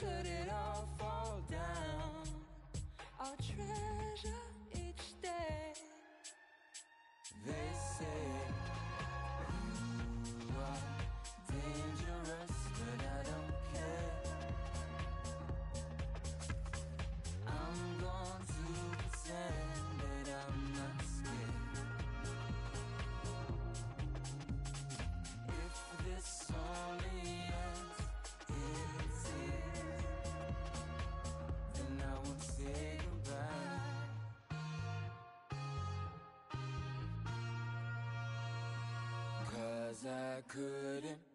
Should it all fall down, I'll treasure Cause I couldn't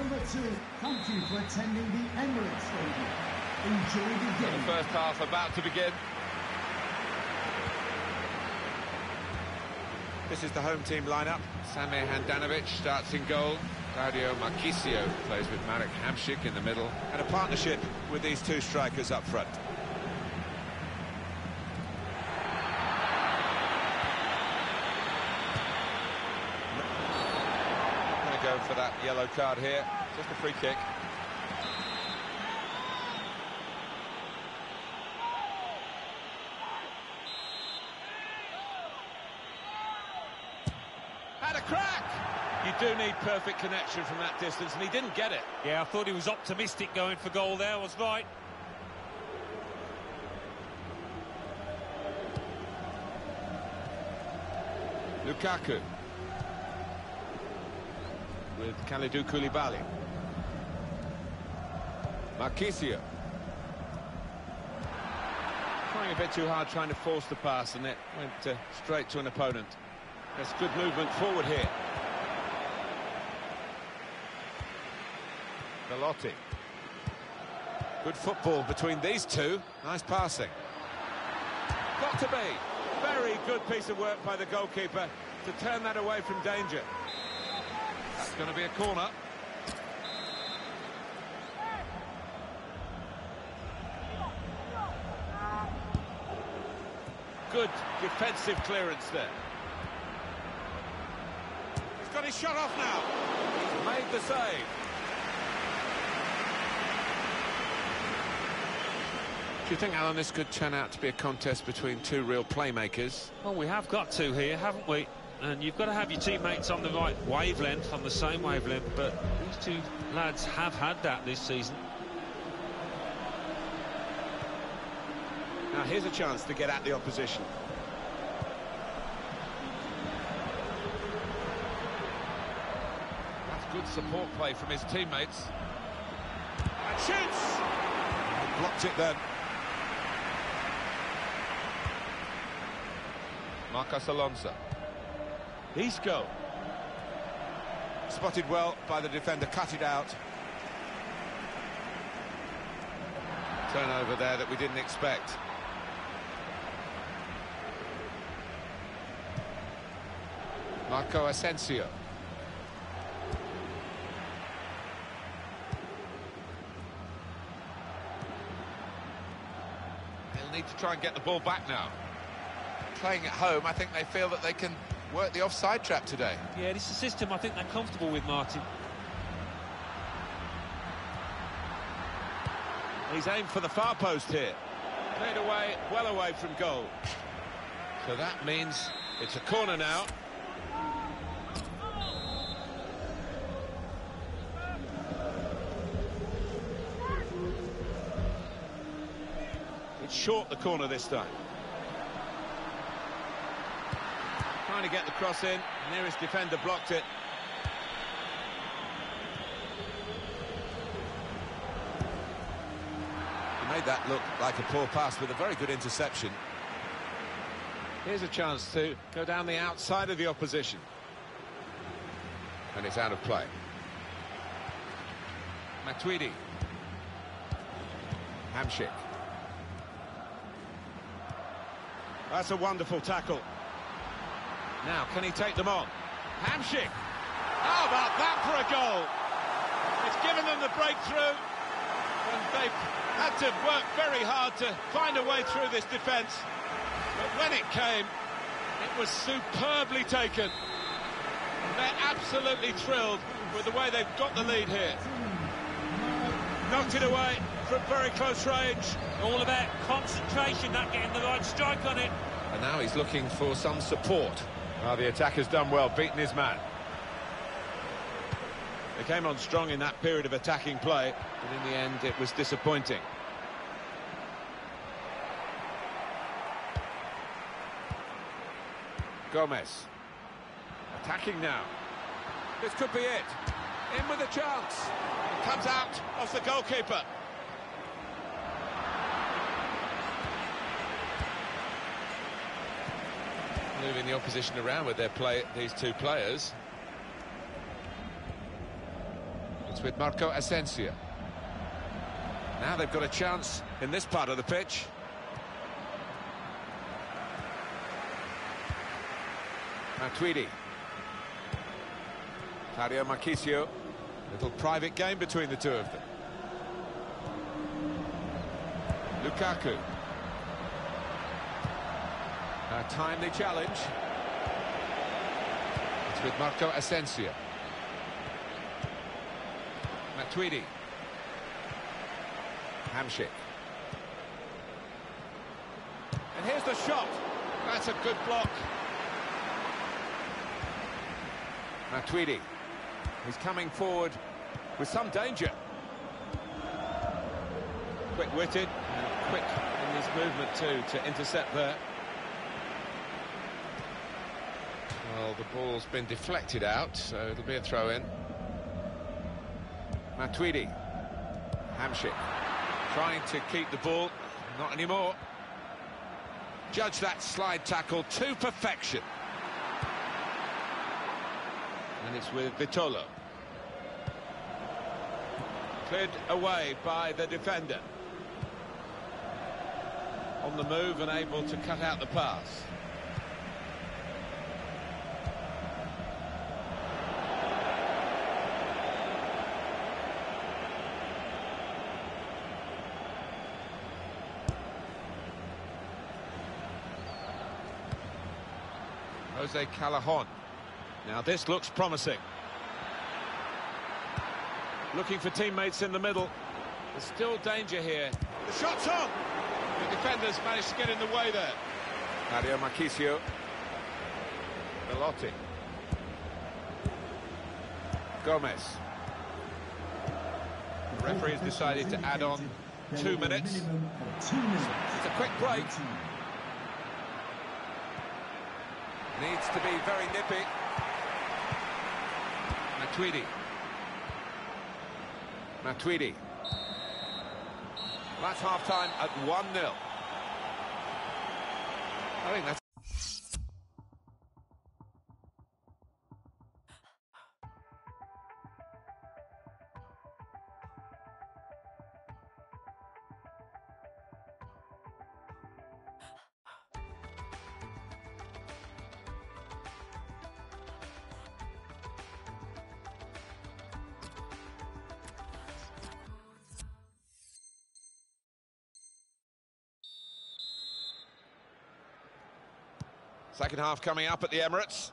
Number two, thank you for attending the Emirates Stadium. Enjoy the game. The first half about to begin. This is the home team lineup. Samir Handanovic starts in goal. Claudio Marchisio plays with Marek Hamšík in the middle. And a partnership with these two strikers up front. Going to go for that yellow card here. Just a free kick. Had a crack! You do need perfect connection from that distance, and he didn't get it. Yeah, I thought he was optimistic going for goal there, was right. Lukaku. With Kalidou Koulibaly. Marchisio. Trying a bit too hard, trying to force the pass, and it went uh, straight to an opponent. There's good movement forward here. Belotti. Good football between these two. Nice passing. Got to be. Very good piece of work by the goalkeeper to turn that away from danger. That's going to be a corner. Good defensive clearance there. He's got his shot off now. He's made the save. Do you think, Alan, this could turn out to be a contest between two real playmakers? Well, we have got two here, haven't we? And you've got to have your teammates on the right wavelength, on the same wavelength, but these two lads have had that this season. Now here's a chance to get at the opposition. That's good support play from his teammates. And shoots! Blocked it then. Marcos Alonso. Isco. Spotted well by the defender, cut it out. Turnover there that we didn't expect. Marco Asensio. They'll need to try and get the ball back now. Playing at home, I think they feel that they can work the offside trap today. Yeah, this is a system I think they're comfortable with, Martin. He's aimed for the far post here. Played away, well away from goal. So that means it's a corner now. It's short the corner this time. Trying to get the cross in. Nearest defender blocked it. He made that look like a poor pass with a very good interception. Here's a chance to go down the outside of the opposition. And it's out of play. Matuidi. Hamsik. That's a wonderful tackle. Now, can he take them on? Hamsik. How about that for a goal? It's given them the breakthrough. And they've had to work very hard to find a way through this defence. But when it came, it was superbly taken. And they're absolutely thrilled with the way they've got the lead here. Knocked it away from very close range. All about concentration, not getting the right strike on it. And now he's looking for some support. Well, the attacker's done well, beaten his man. They came on strong in that period of attacking play, but in the end it was disappointing. Gomez. Attacking now. This could be it. In with a chance. Comes out off the goalkeeper. Moving the opposition around with their play, these two players. It's with Marco Asensio. Now they've got a chance in this part of the pitch. Matuidi. Dario Marchisio. Little private game between the two of them. Lukaku. Uh, a timely challenge. It's with Marco Asensio. Matuidi. Hamsik. And here's the shot. That's a good block. Matuidi. He's coming forward with some danger. Quick-witted quick in his movement too to intercept there. Well, the ball's been deflected out, so it'll be a throw-in. Matuidi. Hamsik. Trying to keep the ball, not anymore. Judge that slide tackle to perfection. And it's with Vitolo. Cleared away by the defender. On the move and able to cut out the pass. Jose Callejon. Now this looks promising. Looking for teammates in the middle. There's still danger here. The shot's on! The defenders managed to get in the way there. Dario Marchisio. Belotti. Gomez. The referee has decided to add on. Two minutes. It's a quick break. Needs to be very nippy. Matuidi. Matuidi. That's half-time at 1-0. I think that's Second half coming up at the Emirates.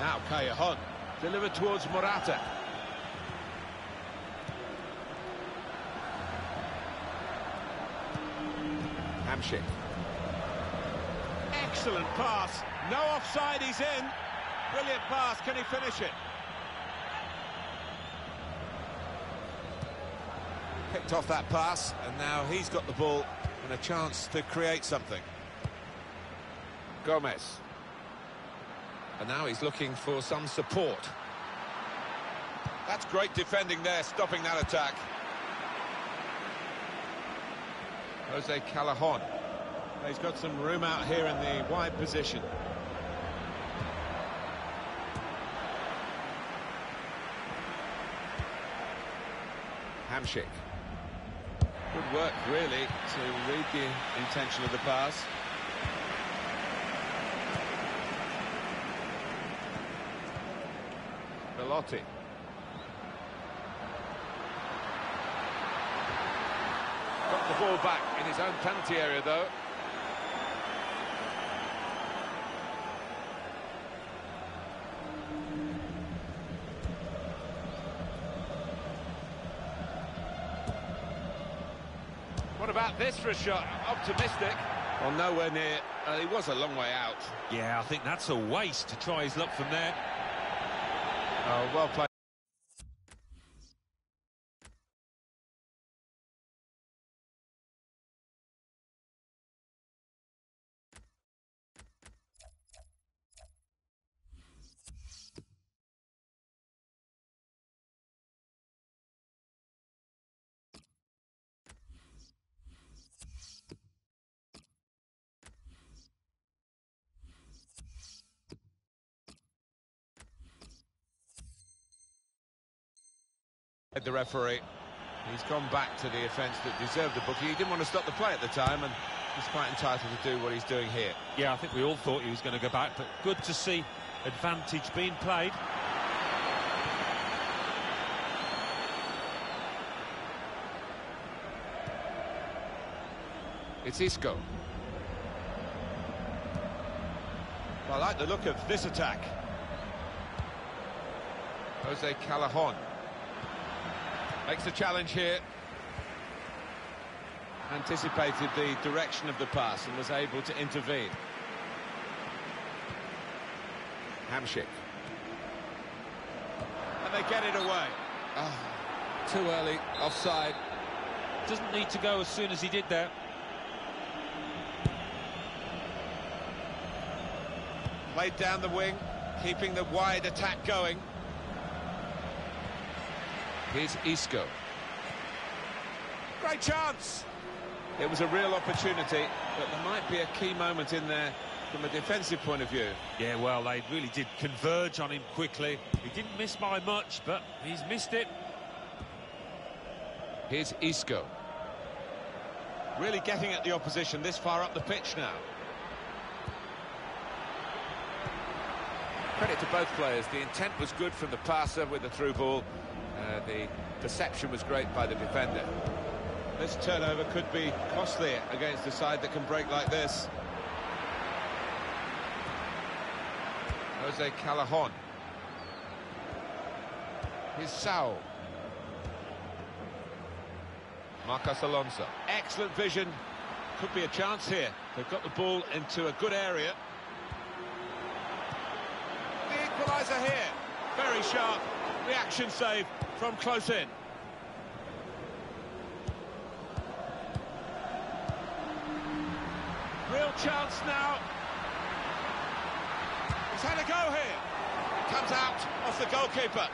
Now Callejon, delivered towards Morata. Hamsik. Excellent pass. No offside, he's in. Brilliant pass, can he finish it? Picked off that pass, and now he's got the ball and a chance to create something. Gomez. And now he's looking for some support. That's great defending there, stopping that attack. Jose Callejon. He's got some room out here in the wide position. Hamsik. Good work, really, to read the intention of the pass. Belotti. Got the ball back in his own penalty area, though. What about this for a shot? Optimistic. Well, nowhere near. Uh, he was a long way out. Yeah, I think that's a waste to try his luck from there. Oh, well played. The referee, he's gone back to the offence that deserved the booking. He didn't want to stop the play at the time, and he's quite entitled to do what he's doing here. Yeah, I think we all thought he was going to go back, but good to see advantage being played. It's Isco. I like the look of this attack. Jose Callejon. Makes the challenge here. Anticipated the direction of the pass and was able to intervene. Hamsik. And they get it away. Oh, too early, offside. Doesn't need to go as soon as he did there. Played down the wing, keeping the wide attack going. Here's Isco. Great chance! It was a real opportunity, but there might be a key moment in there from a defensive point of view. Yeah, well, they really did converge on him quickly. He didn't miss by much, but he's missed it. Here's Isco. Really getting at the opposition this far up the pitch now. Credit to both players. The intent was good from the passer with the through ball. Uh, the perception was great by the defender. This turnover could be costly against a side that can break like this. Jose Callejon. Here's Saul. Marcos Alonso. Excellent vision. Could be a chance here. They've got the ball into a good area. The equaliser here. Very sharp. Reaction save from close in. Real chance now. He's had a go here. Comes out off the goalkeeper.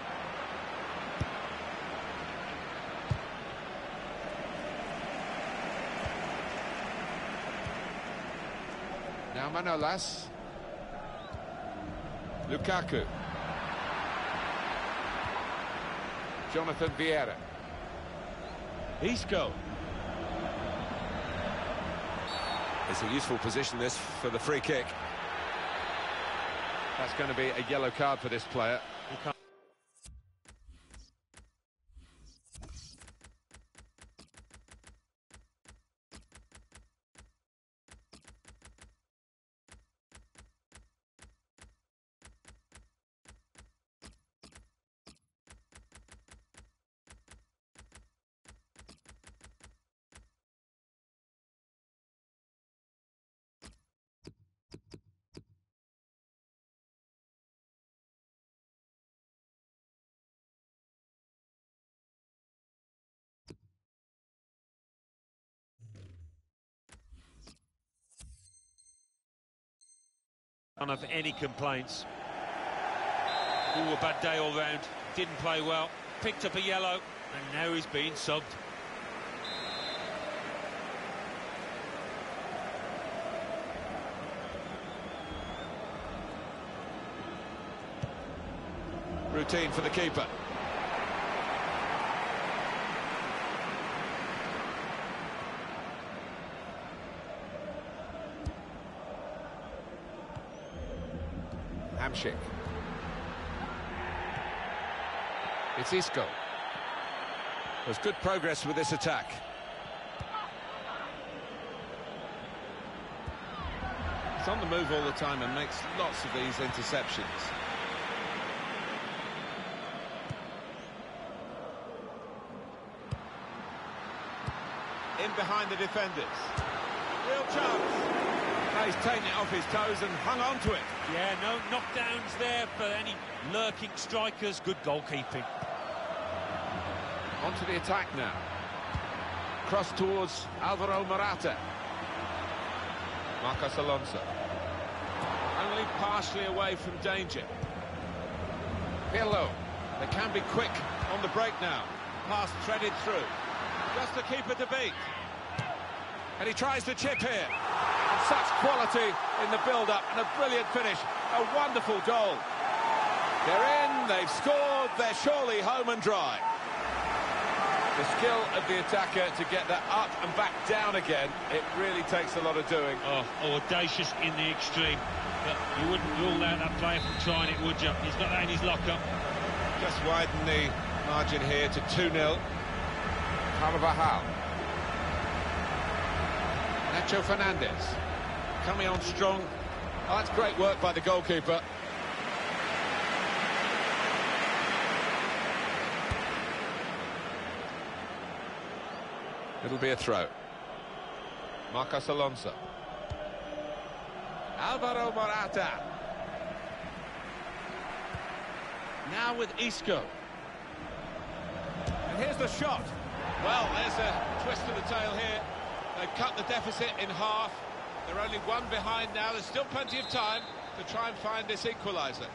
Now Manolas. Lukaku. Jonathan Viera. Isco. It's a useful position, this, for the free kick. That's going to be a yellow card for this player. None of any complaints. Ooh, a bad day all round. Didn't play well. Picked up a yellow, and now he's being subbed. Routine for the keeper. It's Isco. There's good progress with this attack. He's on the move all the time and makes lots of these interceptions. In behind the defenders. Real chance. Now he's taken it off his toes and hung on to it. Yeah, no knockdowns there for any lurking strikers. Good goalkeeping. Onto the attack now. Cross towards Alvaro Morata. Marcos Alonso. Only partially away from danger. Pirlo. They can be quick on the break now. Pass threaded through. Just the keeper to beat. And he tries to chip here. And such quality in the build-up and a brilliant finish. A wonderful goal. They're in, they've scored, they're surely home and dry. The skill of the attacker to get that up and back down again, it really takes a lot of doing. Oh, audacious in the extreme. But you wouldn't rule out that player from trying it, would you? He's got that in his locker. Just widen the margin here to 2-0. Carvajal. Nacho Fernandez. Coming on strong. Oh, that's great work by the goalkeeper. It'll be a throw. Marcos Alonso. Alvaro Morata. Now with Isco. And here's the shot. Well, there's a twist of the tail here. They've cut the deficit in half. They're only one behind now. There's still plenty of time to try and find this equaliser.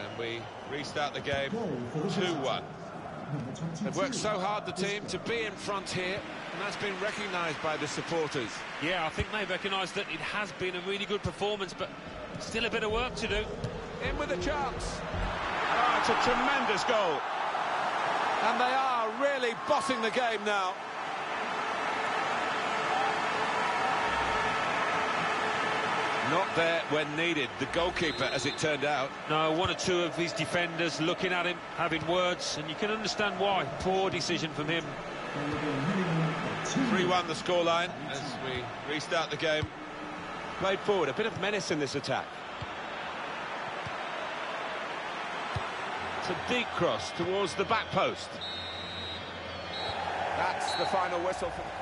And we restart the game 2-1. They've worked so hard, the team, to be in front here, and that's been recognised by the supporters. Yeah, I think they've recognised that it has been a really good performance, but still a bit of work to do. In with a chance. Oh, it's a tremendous goal. And they are really bossing the game now. Not there when needed, the goalkeeper, as it turned out. No, one or two of his defenders looking at him, having words, and you can understand why. Poor decision from him. 3-1 the scoreline as we restart the game. Played forward, a bit of menace in this attack. It's a deep cross towards the back post. That's the final whistle for...